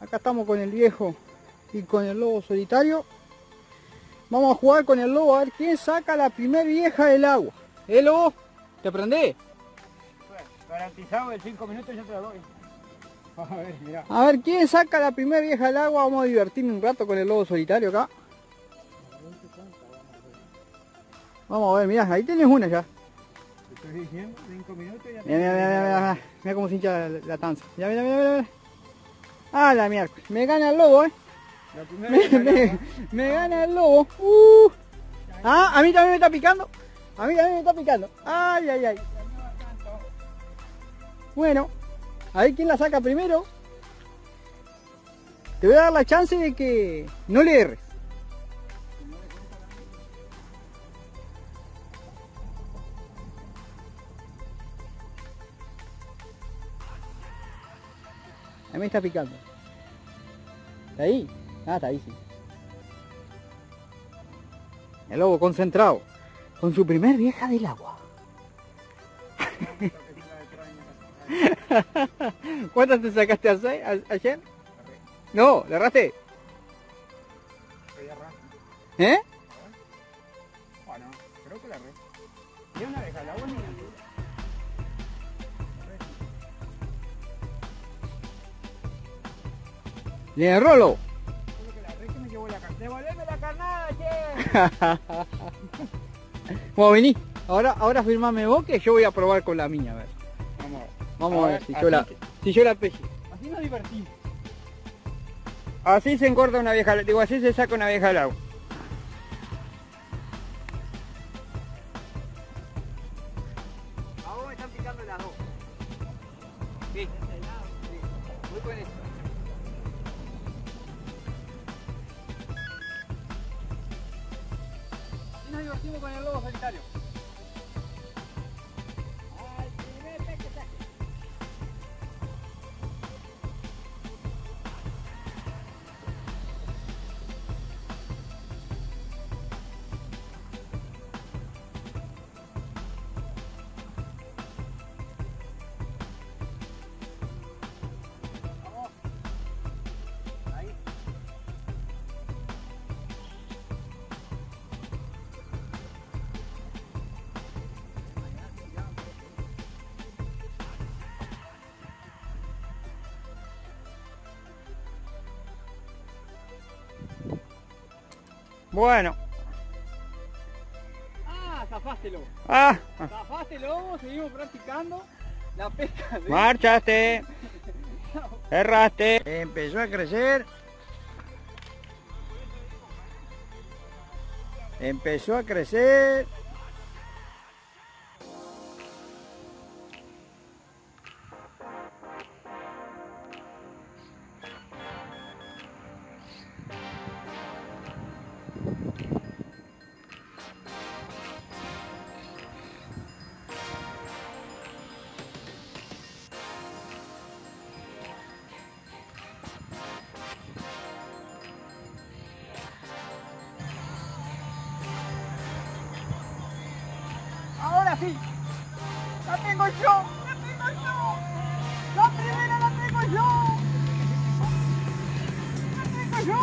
Acá estamos con el viejo y con el lobo solitario. Vamos a jugar con el lobo a ver quién saca la primer vieja del agua. ¿Eh, lobo? ¿Te prendés? Garantizado en 5 minutos yo te lo doy. A ver, mira. A ver quién saca la primer vieja del agua. Vamos a divertirnos un rato con el lobo solitario acá. Vamos a ver, mirá, ahí tenés una ya. Mira, mira, mira, mira, mira, mira cómo se hincha la, tanza. Mira, mira, mira, mira. Ah, la miércoles. Me gana el lobo, eh. Me gana el lobo. Uh. Ah, a mí también me está picando. A mí también me está picando. Ay, ay, ay. Bueno, a ver quién la saca primero. Te voy a dar la chance de que no le erres. A mí me está picando. ¿Está ahí? Ah, está ahí, sí. El lobo concentrado. Con su primer vieja del agua. ¿Cuántas te sacaste ayer? No, ¿le erraste? ¿Eh? Ah, no, creo que la. ¿Y una vez al agua la carnada. ¡Devolveme la carnada, che! Bueno, vení. Ahora, ahora firmame vos que yo voy a probar con la mía, a ver. Vamos a ver. Vamos a, ver, si yo la, que- si yo la peje. Así nos divertimos. Así se engorda una vieja, digo, así se saca una vieja al agua. A vos me están picando las dos. Sí. Voy con esto. Con el lobo solitario. Bueno. Ah, zafaste lobo. Ah, Zafaste lobo, seguimos practicando la pesca de... marchaste. Erraste. Empezó a crecer. Empezó a crecer. Ahora sí. La tengo yo. La tengo yo. La primera la tengo yo. La tengo yo.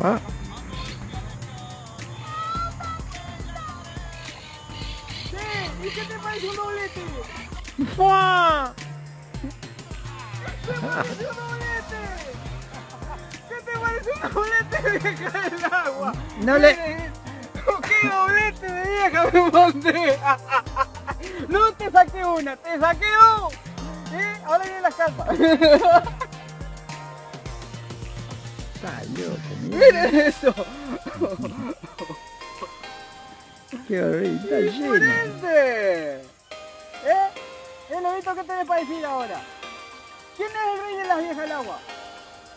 Ah. Sí, ¿y qué te parece un doblete? ¡Fua! ¿Qué te parece un doblete? ¿Qué te parece un doblete vieja del agua? No le- ¿Qué doblete de vieja me mandé? No te saqué una, te saqué dos. ¿Eh? Ahora vienen las carpas. Está loco. Miren eso. Qué horrible, está lleno. ¿Eh? ¿Eh, Lobito, qué tenés para decir ahora? ¿Quién es el rey de las viejas del agua?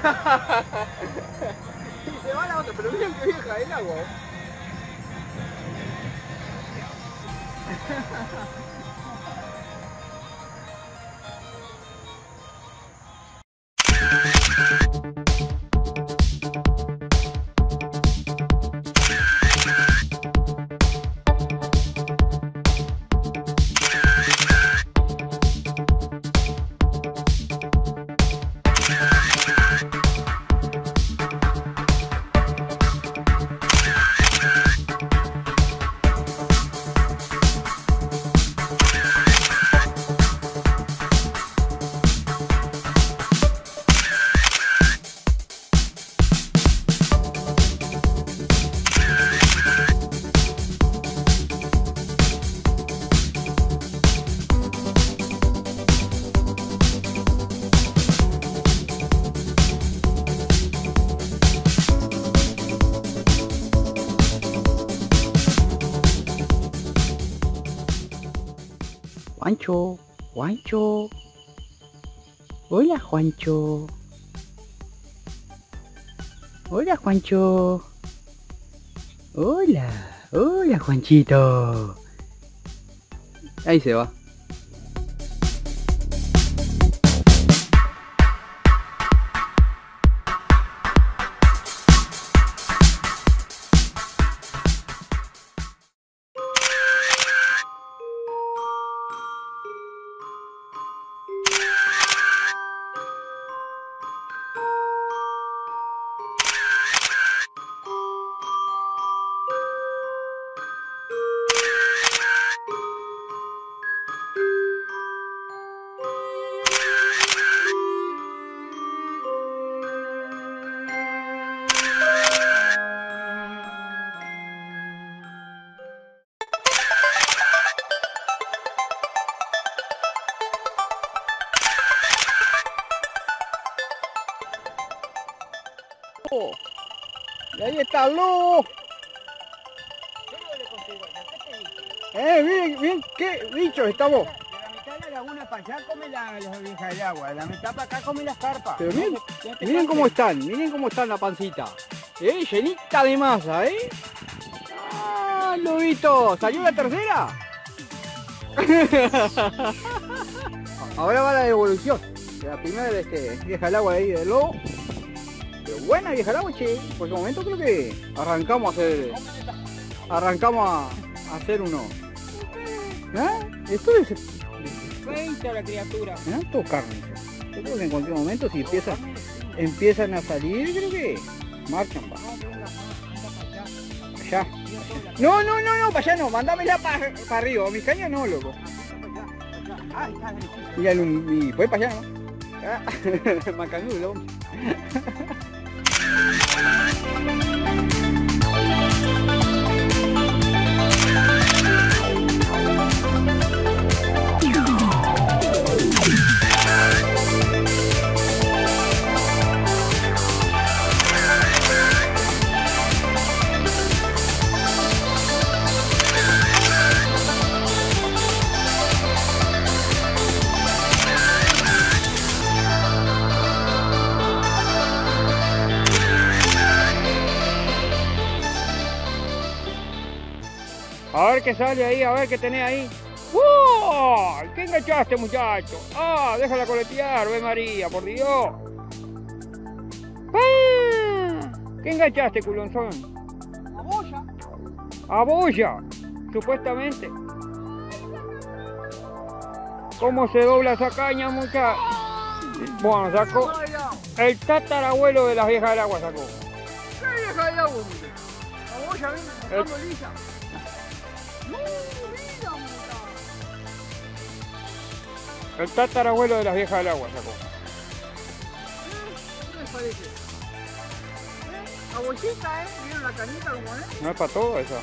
se va la otra, pero miren que vieja el agua. Juancho. Hola, Juancho. Hola, Juancho. Hola, hola, Juanchito. Ahí se va. Y ahí está Luz. Eh, miren, miren qué bichos estamos. De la mitad de la laguna para allá come la, la vieja del agua, de la mitad para acá come las carpas. Pero miren, miren cómo están, miren cómo está la pancita. Eh, llenita de masa, ¿eh? ¡Ah, Lubito! ¿Salió la tercera? Ahora va la devolución. La primera de este, vieja el agua ahí de lobo. Buena vieja el agua, che. Por el momento creo que arrancamos a hacer. Arrancamos a, a hacer uno. ¿Eh? Esto es. Feita la criatura. ¿eh? Todo carne. Yo creo que en cualquier momento si empiezan, empiezan a salir, creo que marchan va. Allá. No, no, no, no, para allá no, mandámela para arriba, mi caña no, loco. Y, al, y fue para allá, ¿no? Ah, ver qué sale ahí, a ver qué tenés ahí. ¡Wow! ¿Qué enganchaste, muchacho? ¡Ah! Déjala coletear, ve María, por Dios. ¡Ah! ¿Qué enganchaste, culonzón? A boya. A boya, supuestamente. ¿Cómo se dobla esa caña, muchacho? Bueno, sacó. El tatarabuelo de las viejas del agua sacó. ¿Qué vieja del agua, hombre? A boya, ven, lisa. El tatarabuelo de las viejas del agua sacó. ¿Qué les parece? ¿Eh? A bollita, ¿eh? ¿Vieron la cañita como es? No es para todo eso.